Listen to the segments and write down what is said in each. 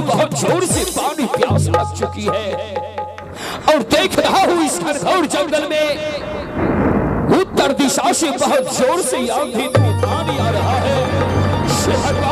बहुत ज़ोर से पानी प्यास लग चुकी है। और देख रहा हूँ इस घनघोर जंगल में उत्तर दिशा से बहुत ज़ोर से आंधी में पानी आ रहा है। हे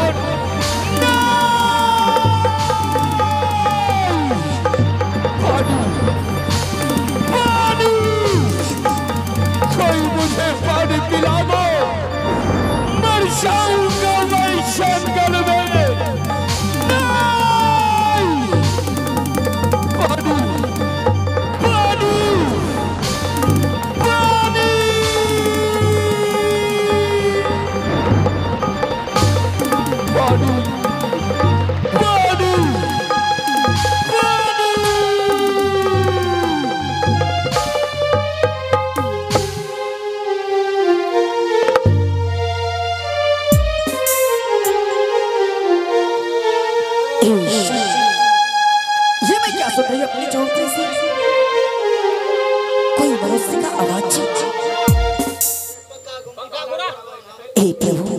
हे प्रभु।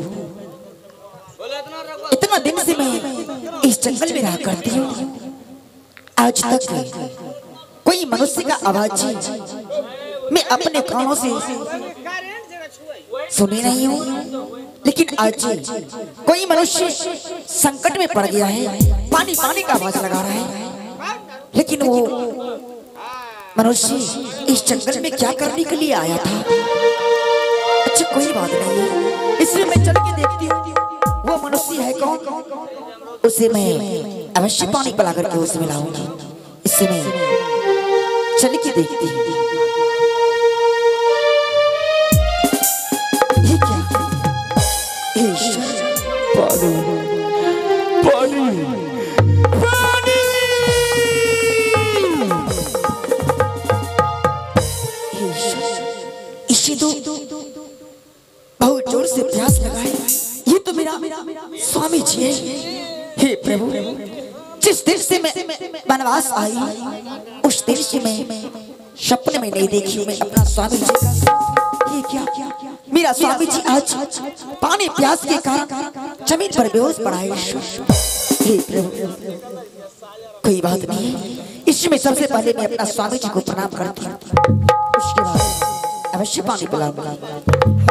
इतना दिन से मैं इस जंगल में रहा करती हूँ। आज तक कोई मनुष्य का आवाज़ मैं अपने कानों से सुनी नहीं हूँ। लेकिन आज कोई मनुष्य संकट में पड़ गया है, पानी पानी का आवाज़ लगा रहा है। लेकिन वो मनुष्य इस जंगल में क्या करने के लिए आया था? अच्छा कोई बात नहीं। है इसलिए मैं चल के देखती हूँ। वो मनुष्य है कौन? उसे मैं अवश्य पानी पिला करके उसे मिलाऊँगी। इससे मैं चल के देखती हूँ। ये क्या? ईश्वर। से प्रयास लगाए। ये तो मेरा स्वामी जी है। हे प्रभु, जिस देश से मैं वनवास आई, उस देश से मैं सपने में नहीं देखी मैं अपना स्वामी जी का। ये क्या? मेरा स्वामी जी आज पानी प्यास के कारण ज़मीन पर बेहोश पड़ा है। हे प्रभु, कोई बात नहीं। इसमें सबसे पहले मैं अपना स्वामी जी को प्रणाम करती हूँ। उसके बाद अवश्य पानी पिलाऊँगा।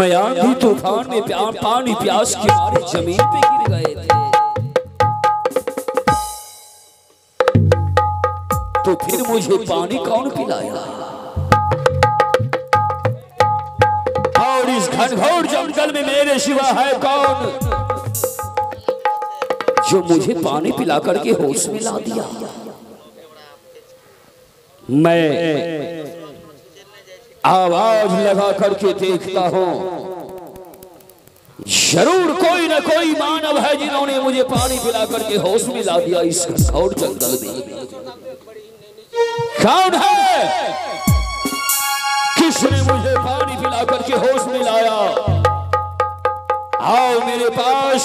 मैं आंधी तूफ़ान में प्यार पानी प्यास के मारे ज़मीन पे गिर गए थे। तो फिर मुझे पानी कौन पिलाया? और इस घनघोर जंगल में मेरे सिवा है कौन? जो मुझे पानी पिला करके होश में ला दिया। मैं आवाज़ लगा करके देखता हूँ। ज़रूर कोई ना कोई मानव है जिन्होंने मुझे पानी पिला करके होश में ला दिया इस घनघोर जंगल में। कौन है? किसने मुझे पानी पिला करके होश में लाया? आओ मेरे पास,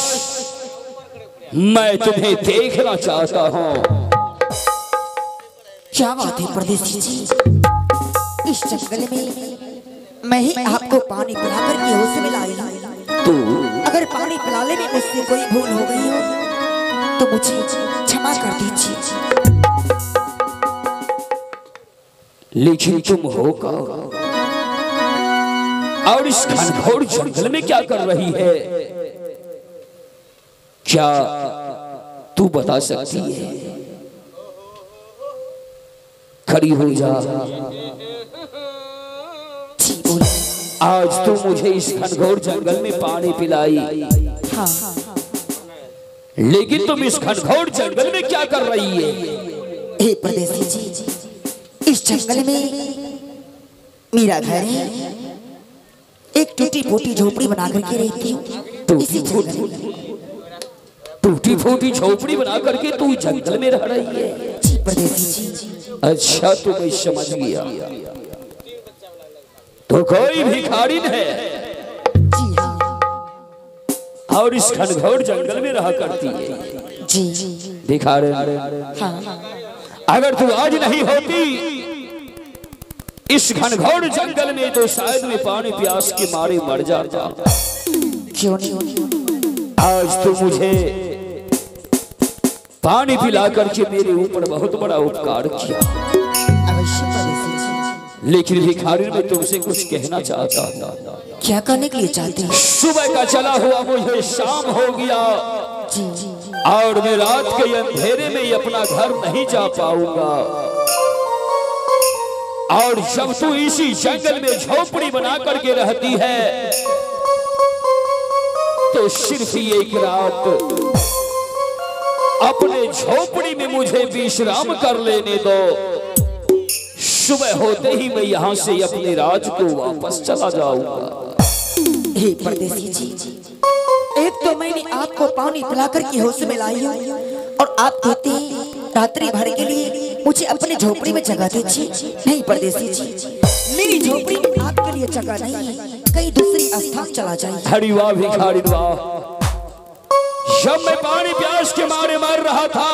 मैं तुम्हें देखना चाहता हूँ। क्या बात है, परदेसी जी? इस जंगल में मैं ही आपको पानी पिलाकर के होश में लाई तू अगर पानी पिलाने में मुझसे कोई भूल हो गई हो तो मुझे क्षमा कर दीजिए। लेकिन तुम हो कौन? और इस घनघोर जंगल में क्या कर रही है? क्या तू बता सकती है? खड़ी हो जा। आज तू मुझे इस घनघोर जंगल में पानी पिलाई। हाँ। लेकिन तुम इस घनघोर जंगल में क्या कर रही है? हे परदेसी जी इस जंगल में मेरा घर है। एक टूटी फूटी झोपड़ी बना करके रहती हूँ। जंगल में। टूटी फूटी झोपड़ी बना करके तू जंगल में रह रही है। जी परदेसी जी। अच्छा तो मैं समझ गया। तो कोई भिखारी है जी हाँ। और इस घनघोर जंगल में रहा करती है। जी। भिखारी हाँ। अगर तू आज नहीं होती इस घनघोर जंगल में तो शायद मैं पानी प्यास के मारे मर जाता। क्यों नहीं? आज तो मुझे पानी पिला करके मेरे ऊपर बहुत बड़ा उपकार किया। जी लेकिन भिखारी मैं तुमसे कुछ कहना चाहता था। क्या करने के लिए चाहते हैं? सुबह का चला हुआ मुझे शाम हो गया। जी। जी और मैं रात के अंधेरे में ही अपना घर नहीं जा पाऊँगा। और जब तू इसी जंगल में झोपड़ी बना करके रहती है तो सिर्फ़ एक रात अपने झोपड़ी में मुझे विश्राम कर लेने दो। सुबह होते ही मैं यहाँ से अपने राज को वापस चला जाऊँगा। हे परदेसी जी एक तो मैंने आपको पानी पिलाकर के होश में लाई हूँ और आप कहते हैं रात्रि भर के लिए मुझे अपने झोपड़ी में जगह दीजिए। नहीं परदेसी जी मेरी झोपड़ी में आपके लिए जगह नहीं है कहीं दूसरी स्थान चला जाए हरी वाह भिखारी वाह जब मैं प्यास के मारे मर रहा था।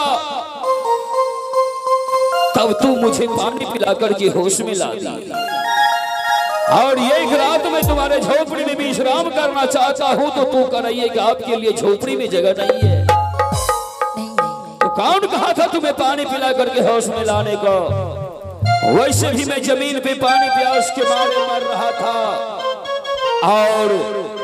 तब तू मुझे पानी पिला करके होश में ला दी। और एक रात में तुम्हारे झोपड़ी में विश्राम करना चाहता हूँ तो तू कर रही है कि आपके लिए झोपड़ी में जगह नहीं है। तो कौन कहा था तुम्हें पानी पिला करके होश में लाने को? वैसे भी मैं ज़मीन पे पानी प्यास के मारे मर रहा था। और